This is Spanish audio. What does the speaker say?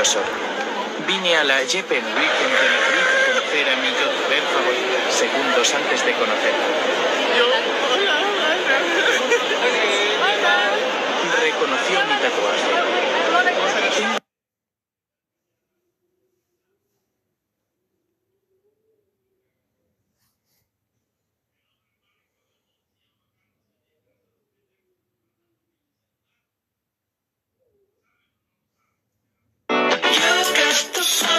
curioso. Vine a la Jeep en Week en Tenerife a conocer a mi youtuber favorita, segundos antes de conocerla. Reconoció mi tatuaje. the.